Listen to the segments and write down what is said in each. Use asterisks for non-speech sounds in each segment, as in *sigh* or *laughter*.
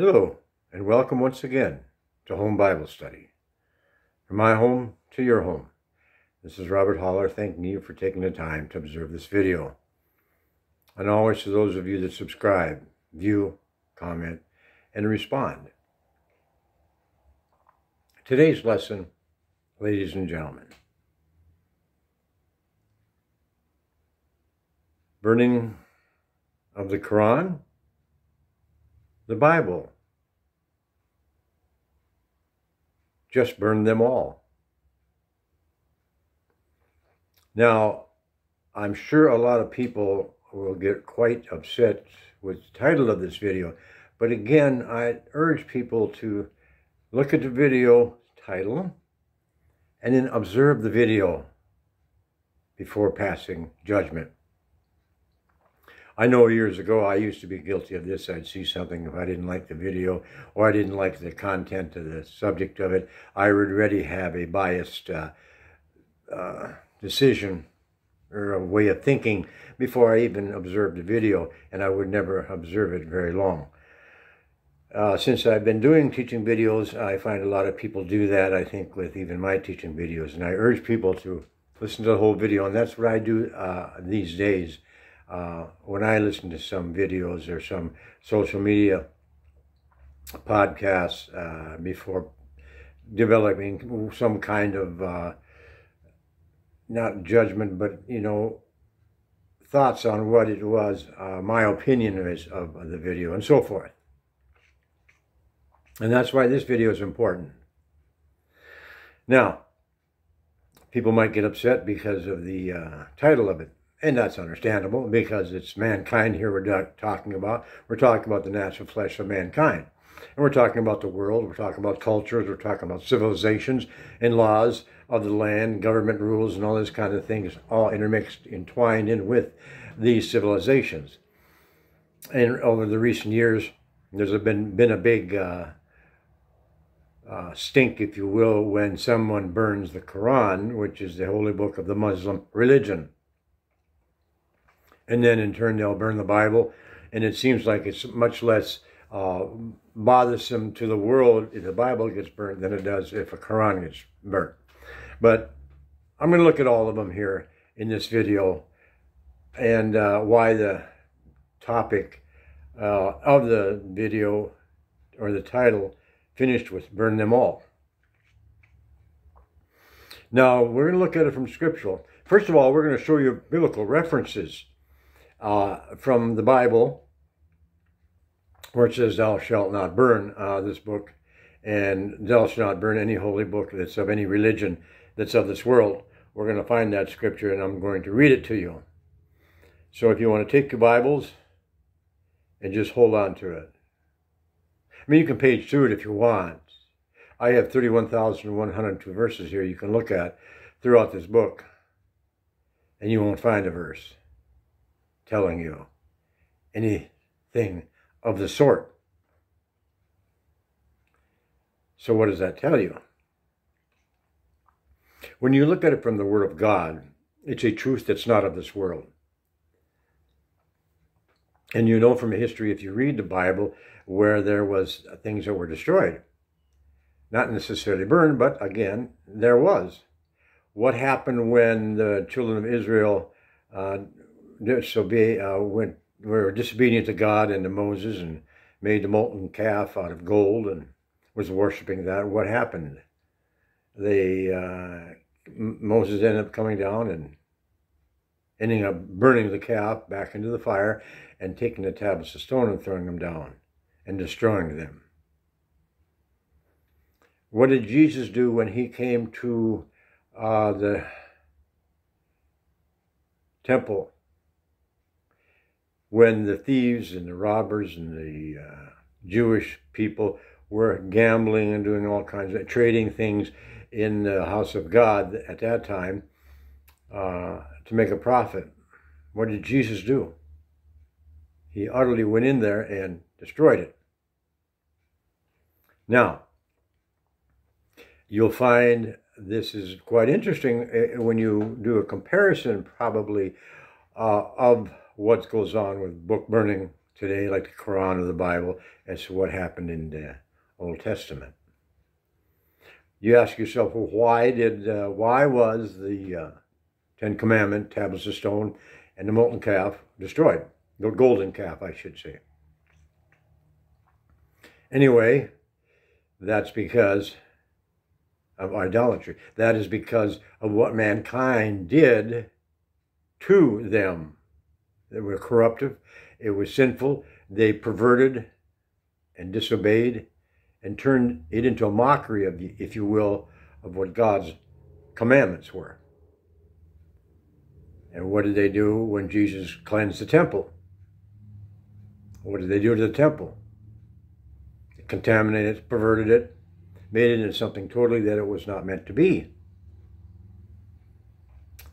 Hello, and welcome once again to Home Bible Study. From my home to your home. This is Robert Holler thanking you for taking the time to observe this video. And always to those of you that subscribe, view, comment, and respond. Today's lesson, ladies and gentlemen, burning of the Quran, the Bible. Just burn them all. Now, I'm sure a lot of people will get quite upset with the title of this video, but again, I urge people to look at the video title and then observe the video before passing judgment. I know years ago I used to be guilty of this. I'd see something if I didn't like the video or I didn't like the content of the subject of it. I would already have a biased uh, uh, decision or a way of thinking before I even observed the video, and I would never observe it very long. Uh, since I've been doing teaching videos, I find a lot of people do that, I think, with even my teaching videos. And I urge people to listen to the whole video, and that's what I do uh, these days uh, when I listen to some videos or some social media podcasts uh, before developing some kind of uh, not judgment, but you know, thoughts on what it was, uh, my opinion is of, the video, and so forth. And that's why this video is important. Now, people might get upset because of the uh, title of it. And that's understandable because it's mankind here we're talking about. We're talking about the natural flesh of mankind. And we're talking about the world, we're talking about cultures, we're talking about civilizations and laws of the land, government rules, and all this kind of things, all intermixed, entwined in with these civilizations. And over the recent years, there's been, been a big uh, uh, stink, if you will, when someone burns the Quran, which is the holy book of the Muslim religion and then in turn they'll burn the Bible. And it seems like it's much less uh, bothersome to the world if the Bible gets burnt than it does if a Quran gets burnt. But I'm going to look at all of them here in this video and uh, why the topic uh, of the video or the title finished with burn them all. Now, we're going to look at it from scriptural. First of all, we're going to show you biblical references uh, from the Bible, where it says, Thou shalt not burn uh, this book, and thou shalt not burn any holy book that's of any religion that's of this world. We're going to find that scripture, and I'm going to read it to you. So if you want to take your Bibles and just hold on to it. I mean, you can page through it if you want. I have 31,102 verses here you can look at throughout this book, and you won't find a verse telling you anything of the sort. So what does that tell you? When you look at it from the Word of God, it's a truth that's not of this world. And you know from history, if you read the Bible, where there was things that were destroyed. Not necessarily burned, but again, there was. What happened when the children of Israel uh, disobey, uh, went, were disobedient to God and to Moses and made the molten calf out of gold and was worshiping that. What happened? They, uh, Moses ended up coming down and ending up burning the calf back into the fire and taking the tablets of stone and throwing them down and destroying them. What did Jesus do when he came to uh, the temple when the thieves and the robbers and the uh, Jewish people were gambling and doing all kinds of trading things in the house of God at that time uh, to make a profit. What did Jesus do? He utterly went in there and destroyed it. Now, you'll find this is quite interesting uh, when you do a comparison, probably, uh, of what goes on with book burning today, like the Quran or the Bible, as to what happened in the Old Testament. You ask yourself, well, why did, uh, why was the uh, Ten Commandment, tablets of stone, and the molten calf destroyed? The golden calf, I should say. Anyway, that's because of idolatry. That is because of what mankind did to them. They were corruptive, it was sinful, they perverted and disobeyed and turned it into a mockery of, if you will, of what God's commandments were. And what did they do when Jesus cleansed the temple? What did they do to the temple? Contaminated it, perverted it, made it into something totally that it was not meant to be.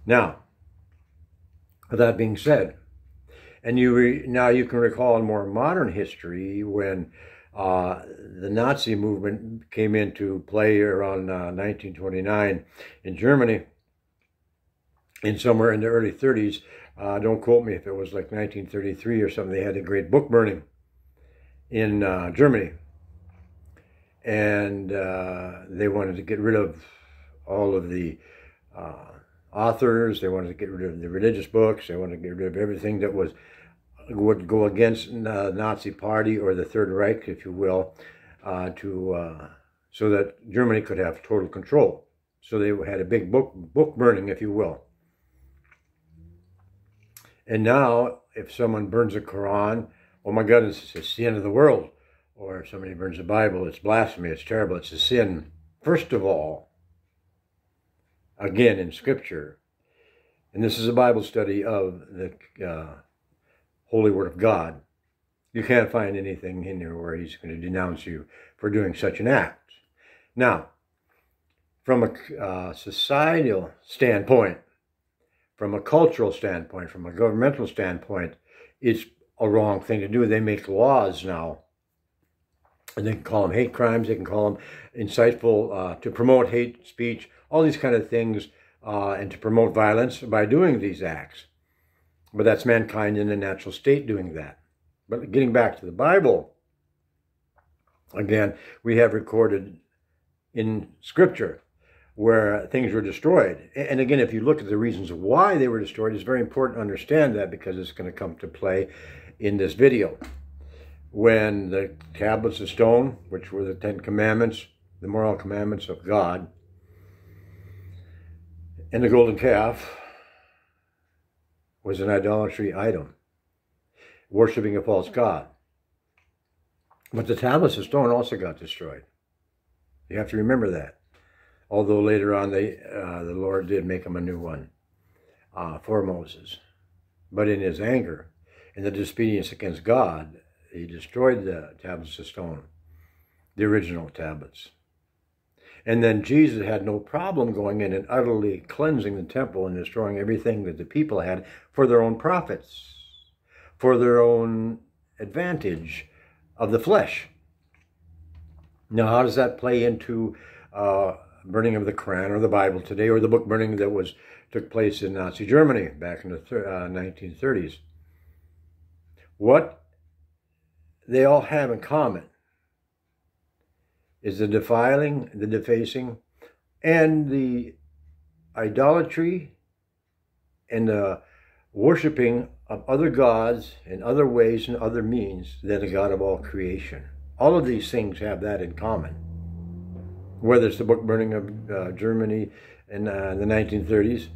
Now, with that being said, and you re, now you can recall in more modern history when uh, the Nazi movement came into play around uh, 1929 in Germany, in somewhere in the early 30s. Uh, don't quote me if it was like 1933 or something. They had a great book burning in uh, Germany and uh, they wanted to get rid of all of the uh, authors. They wanted to get rid of the religious books. They wanted to get rid of everything that was would go against the Nazi Party or the Third Reich, if you will, uh, to uh, so that Germany could have total control. So they had a big book book burning, if you will. And now, if someone burns a Quran, oh my goodness, it's the end of the world or if somebody burns the Bible, it's blasphemy, it's terrible, it's a sin. First of all, again in Scripture, and this is a Bible study of the uh, Holy Word of God, you can't find anything in there where he's going to denounce you for doing such an act. Now, from a uh, societal standpoint, from a cultural standpoint, from a governmental standpoint, it's a wrong thing to do. They make laws now and they can call them hate crimes. They can call them insightful uh, to promote hate speech, all these kind of things, uh, and to promote violence by doing these acts. But that's mankind in a natural state doing that. But getting back to the Bible, again, we have recorded in Scripture where things were destroyed. And again, if you look at the reasons why they were destroyed, it's very important to understand that because it's going to come to play in this video when the tablets of stone, which were the Ten Commandments, the moral commandments of God, and the golden calf was an idolatry item, worshiping a false god. But the tablets of stone also got destroyed. You have to remember that. Although later on they, uh, the Lord did make them a new one uh, for Moses. But in his anger, in the disobedience against God, he destroyed the tablets of stone, the original tablets. And then Jesus had no problem going in and utterly cleansing the temple and destroying everything that the people had for their own profits, for their own advantage of the flesh. Now, how does that play into uh, burning of the Quran or the Bible today, or the book burning that was took place in Nazi Germany back in the uh, 1930s? What they all have in common is the defiling, the defacing, and the idolatry and the worshiping of other gods in other ways and other means than the God of all creation. All of these things have that in common. Whether it's the book burning of uh, Germany in uh, the 1930s,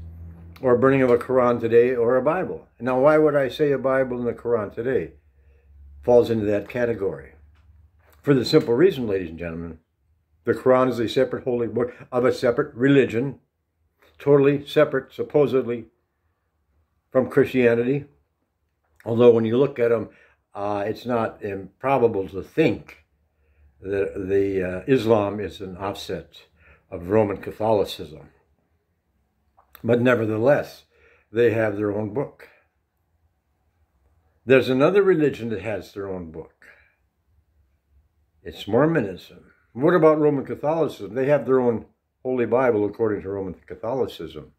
or burning of a Quran today, or a Bible. Now, why would I say a Bible and the Quran today? falls into that category. For the simple reason, ladies and gentlemen, the Quran is a separate holy book of a separate religion, totally separate, supposedly, from Christianity. Although when you look at them, uh, it's not improbable to think that the uh, Islam is an offset of Roman Catholicism. But nevertheless, they have their own book. There's another religion that has their own book. It's Mormonism. What about Roman Catholicism? They have their own Holy Bible according to Roman Catholicism.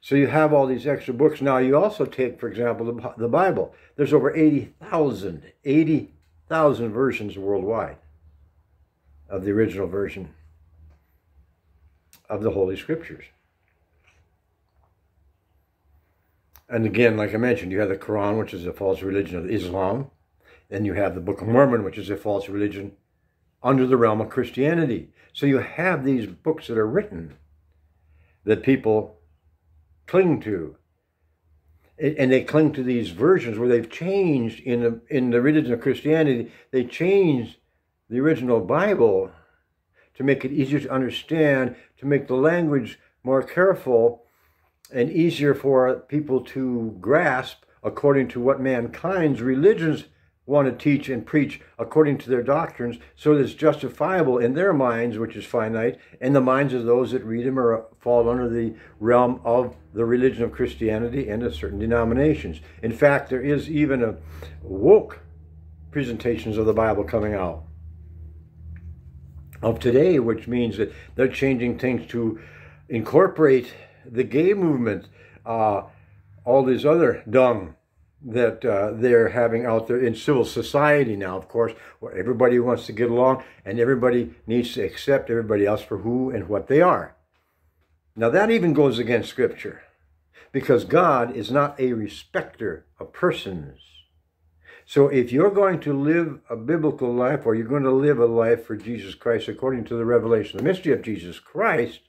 So you have all these extra books. Now you also take, for example, the, the Bible. There's over 80,000, 80,000 versions worldwide of the original version of the Holy Scriptures. And again, like I mentioned, you have the Quran, which is a false religion of Islam. Then you have the Book of Mormon, which is a false religion under the realm of Christianity. So you have these books that are written that people cling to. And they cling to these versions where they've changed in the, in the religion of Christianity, they changed the original Bible to make it easier to understand, to make the language more careful and easier for people to grasp according to what mankind's religions want to teach and preach according to their doctrines so that it's justifiable in their minds, which is finite, and the minds of those that read them or fall under the realm of the religion of Christianity and of certain denominations. In fact, there is even a woke presentations of the Bible coming out of today, which means that they're changing things to incorporate the gay movement, uh, all this other dung that uh, they're having out there in civil society now, of course, where everybody wants to get along and everybody needs to accept everybody else for who and what they are. Now, that even goes against Scripture because God is not a respecter of persons. So, if you're going to live a biblical life or you're going to live a life for Jesus Christ according to the revelation, the mystery of Jesus Christ,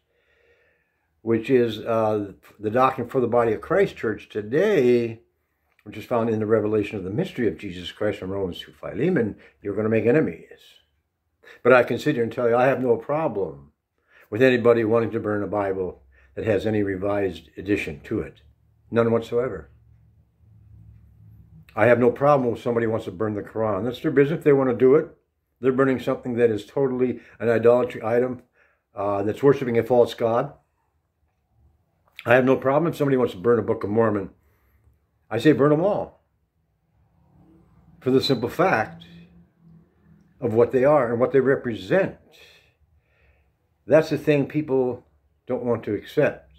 which is uh, the doctrine for the body of Christ Church today, which is found in the revelation of the mystery of Jesus Christ from Romans to Philemon, you're going to make enemies. But I can sit here and tell you I have no problem with anybody wanting to burn a Bible that has any revised edition to it. None whatsoever. I have no problem with somebody wants to burn the Quran. That's their business. If they want to do it, they're burning something that is totally an idolatry item uh, that's worshiping a false God. I have no problem if somebody wants to burn a Book of Mormon I say burn them all. For the simple fact of what they are and what they represent. That's the thing people don't want to accept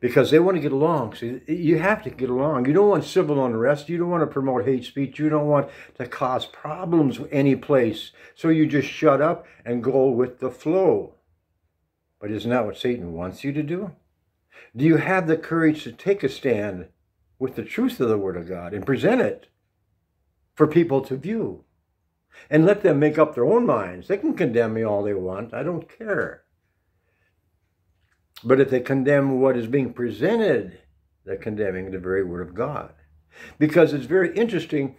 because they want to get along. So you have to get along. You don't want civil unrest. You don't want to promote hate speech. You don't want to cause problems any place. So you just shut up and go with the flow. But isn't that what Satan wants you to do? Do you have the courage to take a stand with the truth of the Word of God and present it for people to view. And let them make up their own minds. They can condemn me all they want. I don't care. But if they condemn what is being presented, they're condemning the very Word of God. Because it's very interesting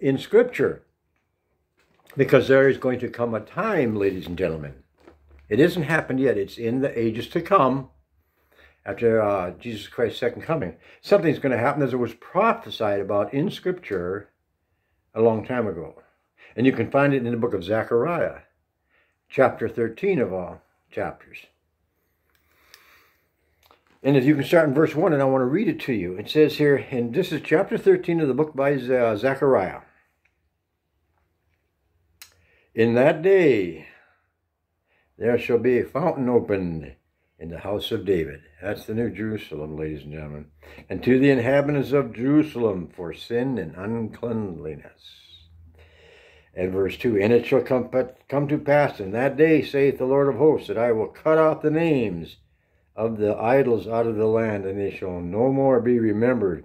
in Scripture. Because there is going to come a time, ladies and gentlemen. It hasn't happened yet. It's in the ages to come after uh, Jesus Christ's second coming. Something's going to happen as it was prophesied about in Scripture a long time ago. And you can find it in the book of Zechariah, chapter 13 of all chapters. And if you can start in verse 1, and I want to read it to you. It says here, and this is chapter 13 of the book by uh, Zechariah. In that day there shall be a fountain opened in the house of David. That's the New Jerusalem, ladies and gentlemen. And to the inhabitants of Jerusalem for sin and uncleanliness. And verse 2, And it shall come, come to pass in that day, saith the Lord of hosts, that I will cut off the names of the idols out of the land, and they shall no more be remembered.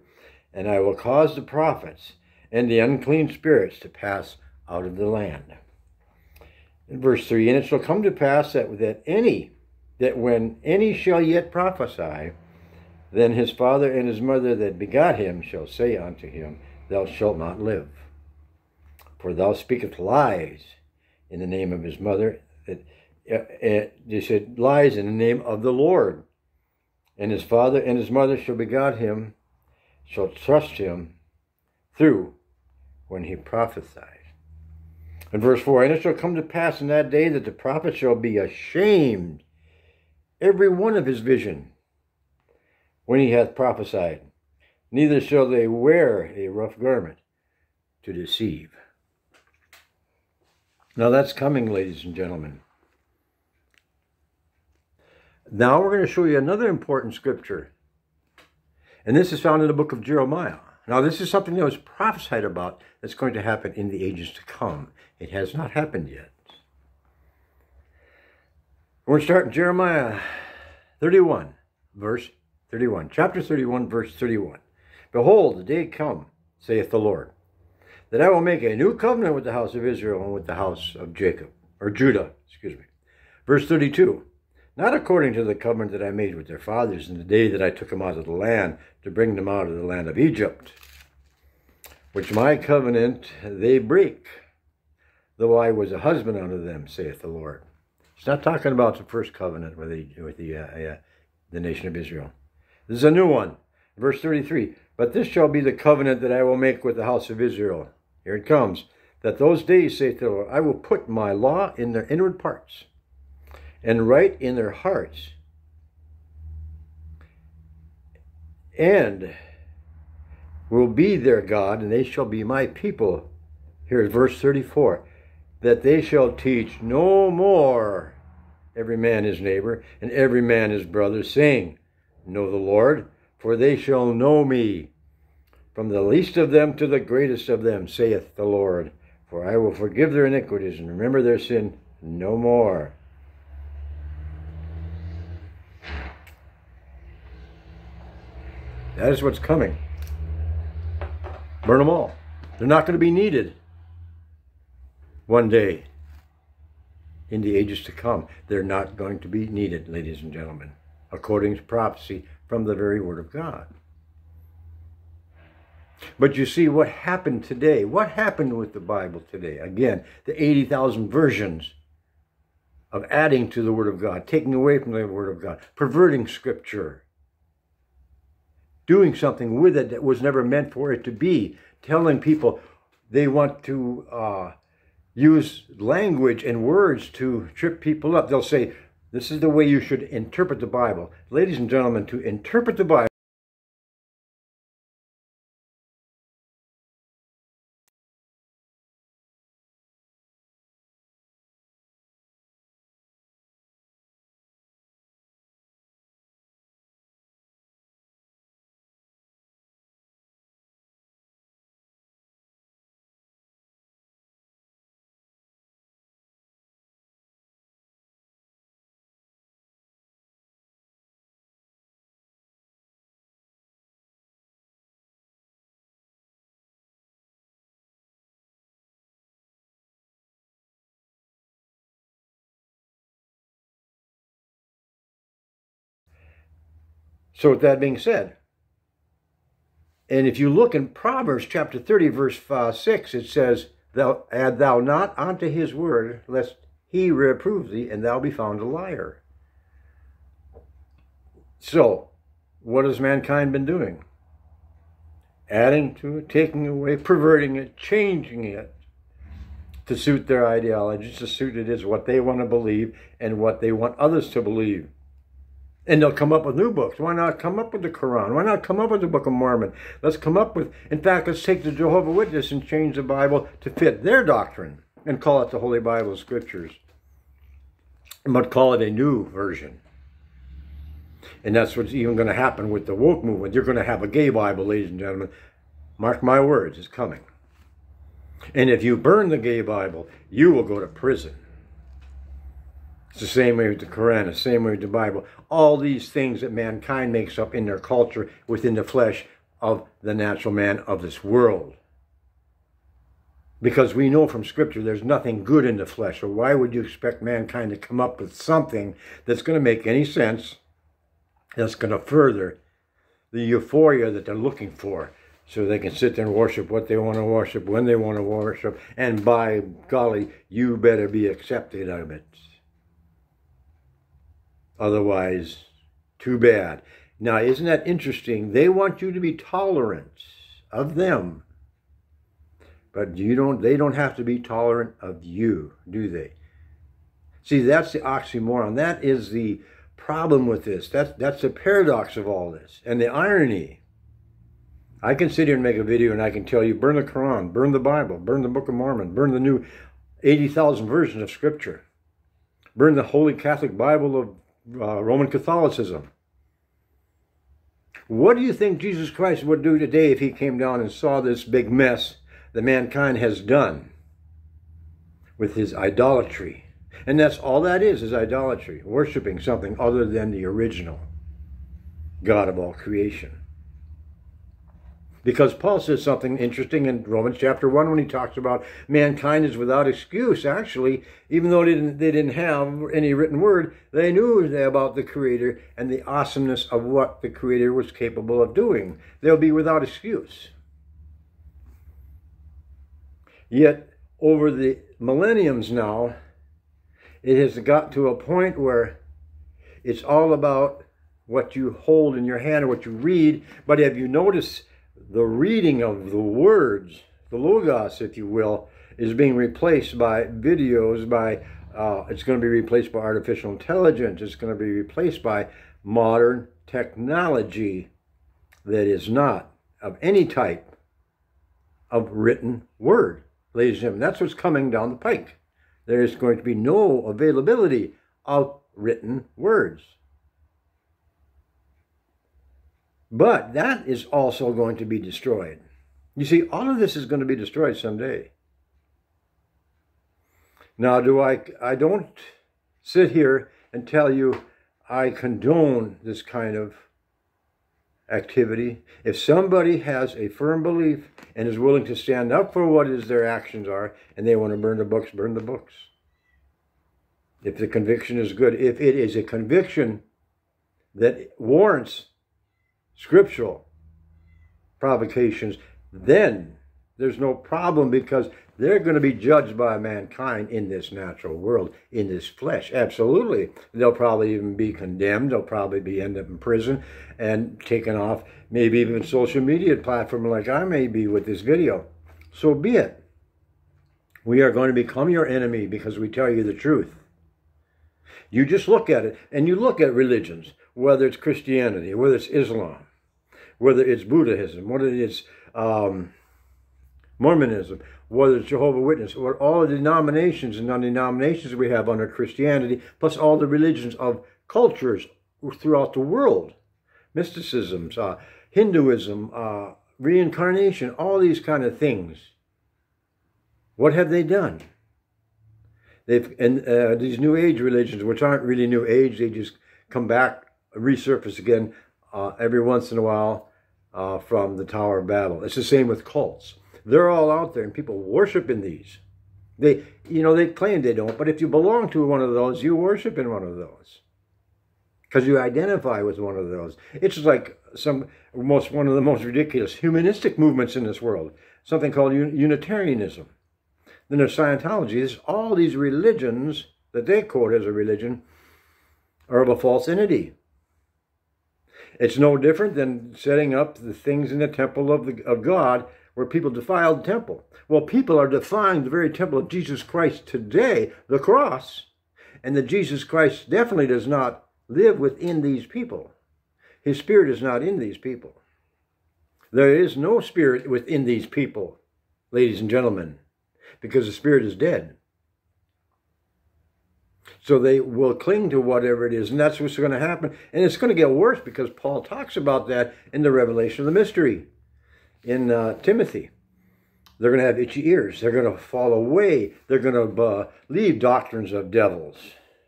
And I will cause the prophets and the unclean spirits to pass out of the land. In verse 3, And it shall come to pass that, that any that when any shall yet prophesy, then his father and his mother that begot him shall say unto him, Thou shalt not live. For thou speakest lies in the name of his mother. It, uh, it, they said lies in the name of the Lord. And his father and his mother shall begot him, shall trust him through when he prophesies. In verse 4, And it shall come to pass in that day that the prophet shall be ashamed every one of his vision when he hath prophesied. Neither shall they wear a rough garment to deceive. Now that's coming, ladies and gentlemen. Now we're going to show you another important scripture And this is found in the book of Jeremiah. Now, this is something that was prophesied about that's going to happen in the ages to come. It has not happened yet. We're going to start in Jeremiah 31, verse 31. Chapter 31, verse 31. Behold, the day come, saith the Lord, that I will make a new covenant with the house of Israel and with the house of Jacob, or Judah, excuse me. Verse 32. Not according to the covenant that I made with their fathers in the day that I took them out of the land to bring them out of the land of Egypt, which my covenant they break, though I was a husband unto them, saith the Lord. It's not talking about the first covenant with the, with the, uh, uh, the nation of Israel. This is a new one. Verse 33, But this shall be the covenant that I will make with the house of Israel. Here it comes. That those days, saith the Lord, I will put my law in their inward parts, and write in their hearts, and will be their God, and they shall be my people. Here's verse 34 that they shall teach no more every man his neighbor and every man his brother, saying, Know the Lord, for they shall know me, from the least of them to the greatest of them, saith the Lord. For I will forgive their iniquities and remember their sin no more. That is what's coming. Burn them all. They're not going to be needed one day in the ages to come. They're not going to be needed, ladies and gentlemen, according to prophecy from the very Word of God. But you see what happened today. What happened with the Bible today? Again, the 80,000 versions of adding to the Word of God, taking away from the Word of God, perverting Scripture, doing something with it that was never meant for it to be, telling people they want to uh, use language and words to trip people up. They'll say, this is the way you should interpret the Bible. Ladies and gentlemen, to interpret the Bible, So with that being said, and if you look in Proverbs chapter 30, verse uh, 6, it says, thou, Add thou not unto his word, lest he reprove thee, and thou be found a liar. So, what has mankind been doing? Adding to it, taking away, perverting it, changing it to suit their ideologies, to suit it is what they want to believe and what they want others to believe. And they'll come up with new books. Why not come up with the Quran? Why not come up with the Book of Mormon? Let's come up with, in fact, let's take the Jehovah Witness and change the Bible to fit their doctrine and call it the Holy Bible Scriptures. But call it a new version. And that's what's even going to happen with the woke movement. You're going to have a gay Bible, ladies and gentlemen. Mark my words, it's coming. And if you burn the gay Bible, you will go to prison. It's the same way with the Quran, the same way with the Bible. All these things that mankind makes up in their culture within the flesh of the natural man of this world. Because we know from Scripture there's nothing good in the flesh. So why would you expect mankind to come up with something that's going to make any sense, that's going to further the euphoria that they're looking for? so they can sit there and worship what they want to worship when they want to worship and by golly you better be accepted of it Otherwise, too bad. Now, isn't that interesting? They want you to be tolerant of them. But you don't they don't have to be tolerant of you, do they? See, that's the oxymoron. That is the problem with this. That's that's the paradox of all this. And the irony. I can sit here and make a video and I can tell you, burn the Quran, burn the Bible, burn the Book of Mormon, burn the new 80,000 versions of Scripture, burn the Holy Catholic Bible of uh, Roman Catholicism. What do you think Jesus Christ would do today if he came down and saw this big mess that mankind has done with his idolatry? And that's all that is, is idolatry, worshiping something other than the original God of all creation. Because Paul says something interesting in Romans chapter 1 when he talks about mankind is without excuse. Actually, even though they didn't, they didn't have any written word, they knew about the Creator and the awesomeness of what the Creator was capable of doing. They'll be without excuse. Yet, over the millenniums now, it has got to a point where it's all about what you hold in your hand or what you read. But have you noticed the reading of the words, the logos, if you will, is being replaced by videos, by uh, it's going to be replaced by artificial intelligence. It's going to be replaced by modern technology that is not of any type of written word, ladies and gentlemen. That's what's coming down the pike. There is going to be no availability of written words. But that is also going to be destroyed. You see, all of this is going to be destroyed someday. Now, do I, I don't sit here and tell you I condone this kind of activity. If somebody has a firm belief and is willing to stand up for what is their actions are, and they want to burn the books, burn the books. If the conviction is good, if it is a conviction that warrants scriptural provocations, then there's no problem because they're going to be judged by mankind in this natural world, in this flesh. Absolutely. They'll probably even be condemned. They'll probably be end up in prison and taken off, maybe even social media platform like I may be with this video. So be it. We are going to become your enemy because we tell you the truth. You just look at it, and you look at religions, whether it's Christianity, whether it's Islam, whether it's Buddhism, whether it's um, Mormonism, whether it's Jehovah Witness, or all the denominations and non-denominations we have under Christianity, plus all the religions of cultures throughout the world, mysticisms, uh, Hinduism, uh, reincarnation, all these kind of things. What have they done? They've and uh, these New Age religions, which aren't really New Age, they just come back, resurface again uh, every once in a while uh, from the Tower of Babel. It's the same with cults. They're all out there, and people worship in these. They, you know, they claim they don't, but if you belong to one of those, you worship in one of those because you identify with one of those. It's like some most one of the most ridiculous humanistic movements in this world, something called Unitarianism. Then there's Scientology. There's all these religions that they quote as a religion are of a false entity. It's no different than setting up the things in the temple of, the, of God where people defiled the temple. Well, people are defying the very temple of Jesus Christ today, the cross, and that Jesus Christ definitely does not live within these people. His spirit is not in these people. There is no spirit within these people, ladies and gentlemen, because the spirit is dead. So they will cling to whatever it is, and that's what's going to happen. And it's going to get worse because Paul talks about that in the revelation of the mystery in uh, Timothy. They're going to have itchy ears. They're going to fall away. They're going to uh, leave doctrines of devils.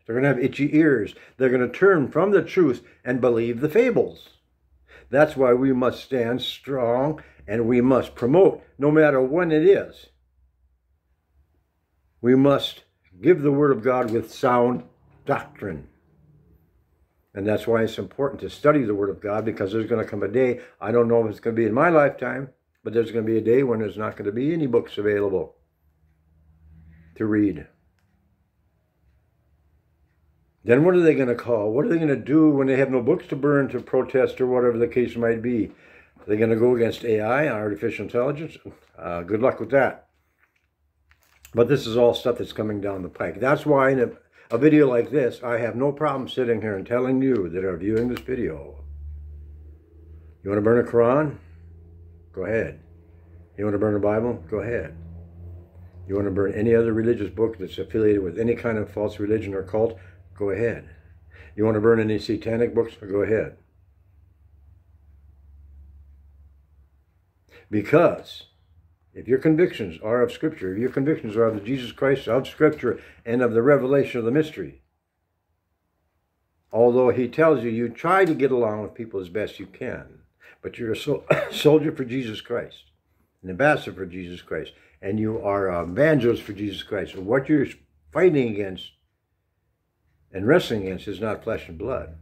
They're going to have itchy ears. They're going to turn from the truth and believe the fables. That's why we must stand strong and we must promote, no matter when it is. We must give the Word of God with sound doctrine. And that's why it's important to study the Word of God because there's going to come a day, I don't know if it's going to be in my lifetime, but there's going to be a day when there's not going to be any books available to read. Then what are they going to call? What are they going to do when they have no books to burn to protest or whatever the case might be? Are they going to go against AI, artificial intelligence? Uh, good luck with that. But this is all stuff that's coming down the pike. That's why in a, a video like this, I have no problem sitting here and telling you that are viewing this video. You want to burn a Quran? Go ahead. You want to burn a Bible? Go ahead. You want to burn any other religious book that's affiliated with any kind of false religion or cult? Go ahead. You want to burn any satanic books? Go ahead. Because if your convictions are of Scripture, if your convictions are of Jesus Christ of Scripture and of the revelation of the mystery, although he tells you you try to get along with people as best you can, but you're a sol *coughs* soldier for Jesus Christ, an ambassador for Jesus Christ, and you are an evangelist for Jesus Christ. And what you're fighting against and wrestling against is not flesh and blood.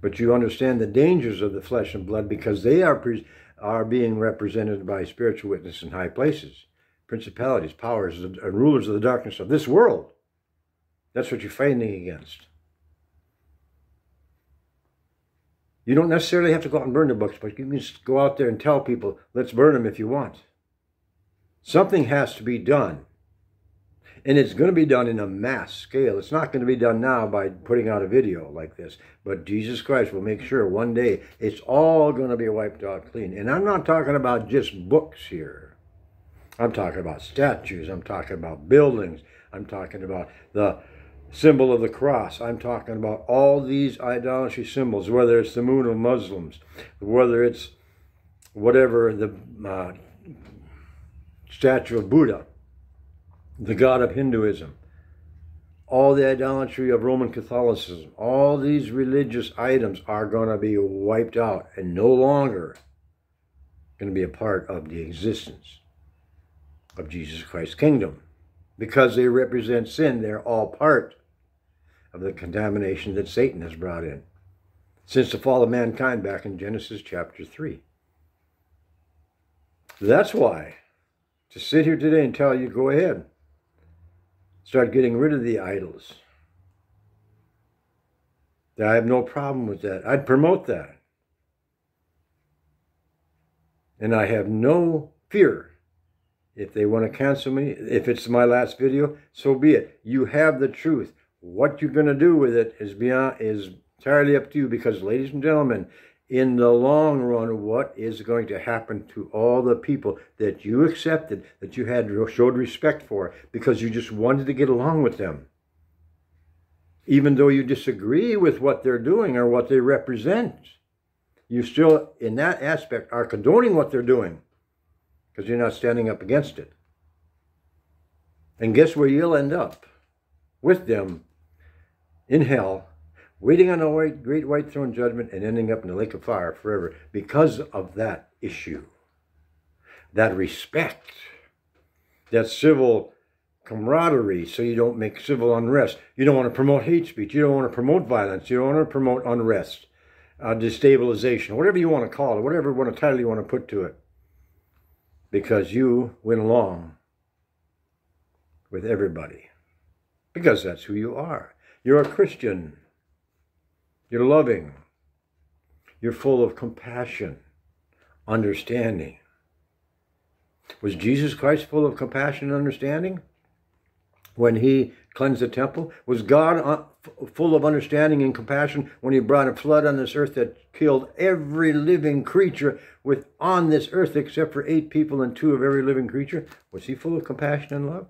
But you understand the dangers of the flesh and blood because they are, are being represented by spiritual witness in high places, principalities, powers, and rulers of the darkness of this world. That's what you're fighting against. You don't necessarily have to go out and burn the books, but you can just go out there and tell people, let's burn them if you want. Something has to be done. And it's going to be done in a mass scale. It's not going to be done now by putting out a video like this. But Jesus Christ will make sure one day it's all going to be wiped out clean. And I'm not talking about just books here. I'm talking about statues. I'm talking about buildings. I'm talking about the symbol of the cross. I'm talking about all these idolatry symbols, whether it's the moon of Muslims, whether it's whatever the uh, statue of Buddha, the god of Hinduism, all the idolatry of Roman Catholicism, all these religious items are going to be wiped out and no longer going to be a part of the existence of Jesus Christ's kingdom. Because they represent sin, they're all part of the contamination that Satan has brought in since the fall of mankind back in Genesis chapter 3. That's why to sit here today and tell you, go ahead, start getting rid of the idols. I have no problem with that. I'd promote that. And I have no fear. If they want to cancel me, if it's my last video, so be it. You have the truth. What you're going to do with it is beyond is entirely up to you because, ladies and gentlemen, in the long run, what is going to happen to all the people that you accepted, that you had showed respect for because you just wanted to get along with them? Even though you disagree with what they're doing or what they represent, you still, in that aspect, are condoning what they're doing because you're not standing up against it. And guess where you'll end up? With them in hell, waiting on the white, great white throne judgment and ending up in the lake of fire forever because of that issue. That respect, that civil camaraderie so you don't make civil unrest. You don't want to promote hate speech. You don't want to promote violence. You don't want to promote unrest, uh, destabilization, whatever you want to call it, whatever what a title you want to put to it. Because you went along with everybody. Because that's who you are. You're a Christian. You're loving. You're full of compassion, understanding. Was Jesus Christ full of compassion and understanding when he cleansed the temple? Was God uh, full of understanding and compassion when he brought a flood on this earth that killed every living creature with on this earth except for eight people and two of every living creature? Was he full of compassion and love?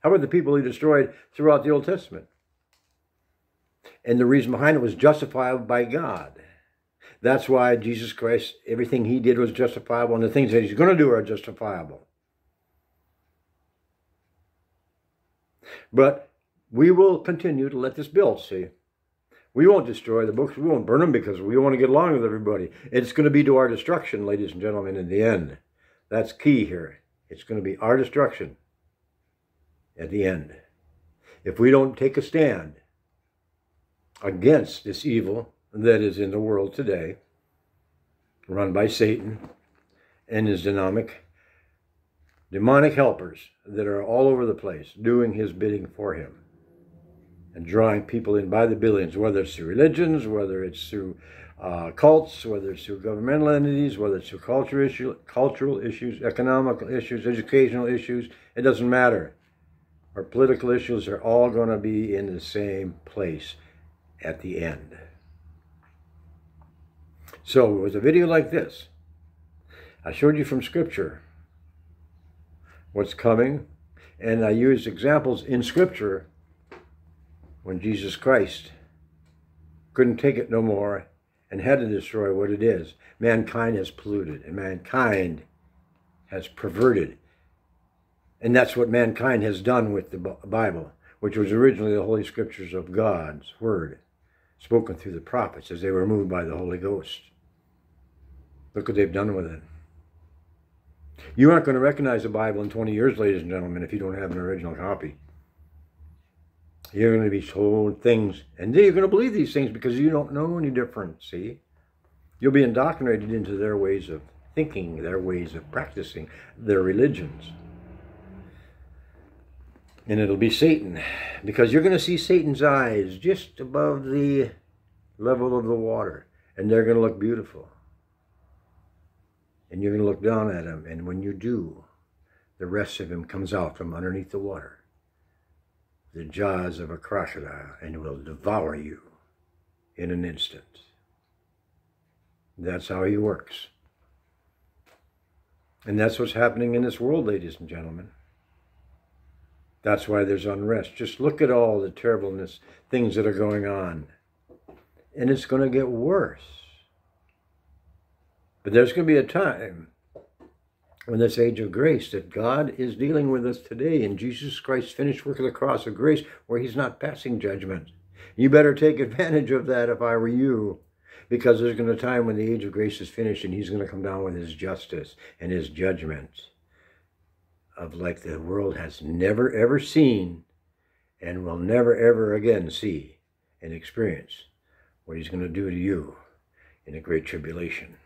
How about the people he destroyed throughout the Old Testament? And the reason behind it was justified by God. That's why Jesus Christ, everything he did was justifiable, and the things that he's going to do are justifiable. But we will continue to let this build, see. We won't destroy the books. We won't burn them because we want to get along with everybody. It's going to be to our destruction, ladies and gentlemen, in the end. That's key here. It's going to be our destruction at the end. If we don't take a stand against this evil that is in the world today, run by Satan and his dynamic, demonic helpers that are all over the place doing his bidding for him and drawing people in by the billions, whether it's through religions, whether it's through uh, cults, whether it's through governmental entities, whether it's through culture issue, cultural issues, economical issues, educational issues, it doesn't matter. Our political issues are all going to be in the same place at the end. So it was a video like this, I showed you from Scripture what's coming, and I used examples in Scripture when Jesus Christ couldn't take it no more and had to destroy what it is. Mankind has polluted and mankind has perverted. And that's what mankind has done with the Bible, which was originally the Holy Scriptures of God's Word, spoken through the prophets as they were moved by the Holy Ghost. Look what they've done with it. You aren't going to recognize the Bible in 20 years, ladies and gentlemen, if you don't have an original copy. You're going to be told things, and you're going to believe these things because you don't know any different, see? You'll be indoctrinated into their ways of thinking, their ways of practicing, their religions. And it'll be Satan, because you're going to see Satan's eyes just above the level of the water, and they're going to look beautiful. And you're going to look down at him, and when you do, the rest of him comes out from underneath the water the jaws of a crocodile and will devour you in an instant. That's how he works. And that's what's happening in this world, ladies and gentlemen. That's why there's unrest. Just look at all the terribleness, things that are going on. And it's going to get worse. But there's going to be a time in this age of grace that God is dealing with us today in Jesus Christ's finished work of the cross of grace where he's not passing judgment. You better take advantage of that if I were you because there's going to be a time when the age of grace is finished and he's going to come down with his justice and his judgment of like the world has never ever seen and will never ever again see and experience what he's going to do to you in a great tribulation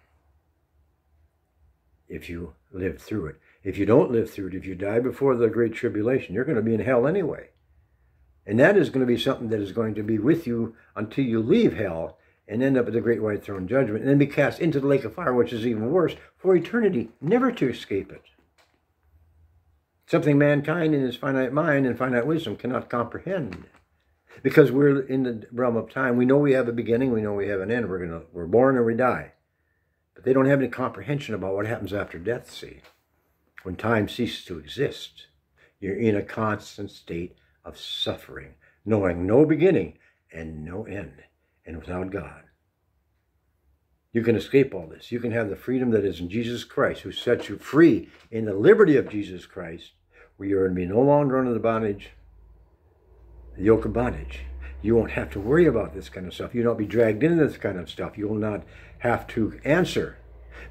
if you live through it. If you don't live through it, if you die before the Great Tribulation, you're going to be in hell anyway. And that is going to be something that is going to be with you until you leave hell and end up at the Great White Throne Judgment and then be cast into the lake of fire, which is even worse, for eternity, never to escape it. Something mankind in his finite mind and finite wisdom cannot comprehend. Because we're in the realm of time. We know we have a beginning, we know we have an end. We're gonna we're born and we die. But they don't have any comprehension about what happens after death, see. When time ceases to exist, you're in a constant state of suffering, knowing no beginning and no end, and without God. You can escape all this. You can have the freedom that is in Jesus Christ, who sets you free in the liberty of Jesus Christ, where you're going to be no longer under the bondage, the yoke of bondage. You won't have to worry about this kind of stuff. You'll not be dragged into this kind of stuff. You will not have to answer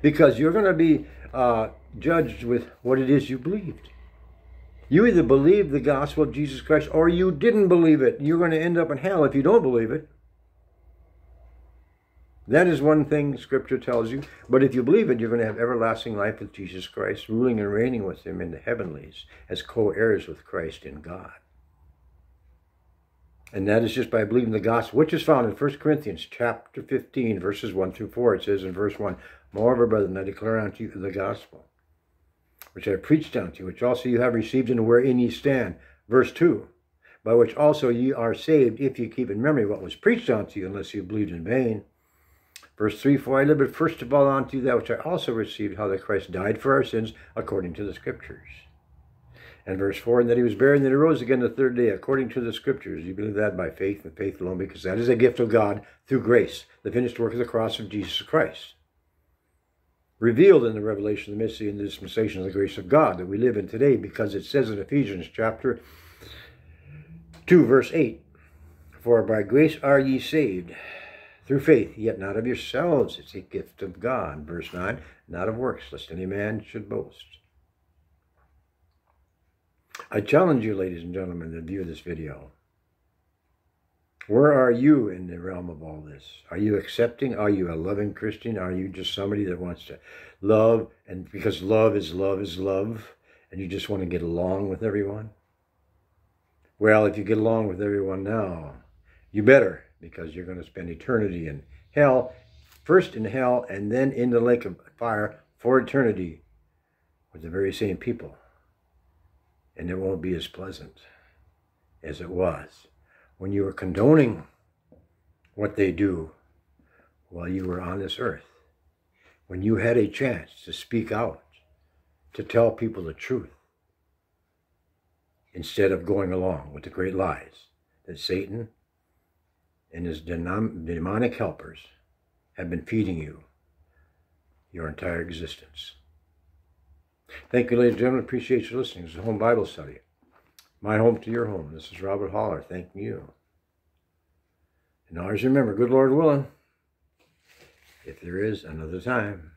because you're going to be uh, judged with what it is you believed. You either believed the gospel of Jesus Christ or you didn't believe it. You're going to end up in hell if you don't believe it. That is one thing Scripture tells you. But if you believe it, you're going to have everlasting life with Jesus Christ, ruling and reigning with Him in the heavenlies as co-heirs with Christ in God. And that is just by believing the gospel, which is found in 1 Corinthians chapter 15, verses 1 through 4. It says in verse 1, Moreover, brethren, I declare unto you the gospel, which I preached unto you, which also you have received, and wherein ye stand. Verse 2, By which also ye are saved, if ye keep in memory what was preached unto you, unless you believed in vain. Verse 3, For I live, delivered first of all unto that which I also received, how that Christ died for our sins, according to the Scriptures and verse 4, and that he was buried and that he rose again the third day, according to the scriptures. You believe that by faith and faith alone, because that is a gift of God through grace, the finished work of the cross of Jesus Christ. Revealed in the revelation of the mystery and the dispensation of the grace of God that we live in today, because it says in Ephesians chapter 2, verse 8, For by grace are ye saved, through faith, yet not of yourselves. It's a gift of God. Verse 9, not of works, lest any man should boast. I challenge you, ladies and gentlemen, to view this video. Where are you in the realm of all this? Are you accepting? Are you a loving Christian? Are you just somebody that wants to love, and because love is love is love, and you just want to get along with everyone? Well, if you get along with everyone now, you better, because you're going to spend eternity in hell, first in hell, and then in the lake of fire for eternity with the very same people and it won't be as pleasant as it was when you were condoning what they do while you were on this earth. When you had a chance to speak out, to tell people the truth, instead of going along with the great lies that Satan and his demonic helpers have been feeding you your entire existence. Thank you, ladies and gentlemen. Appreciate you listening. This is Home Bible Study. My home to your home. This is Robert Holler. Thanking you. And always remember, good Lord willing, if there is another time.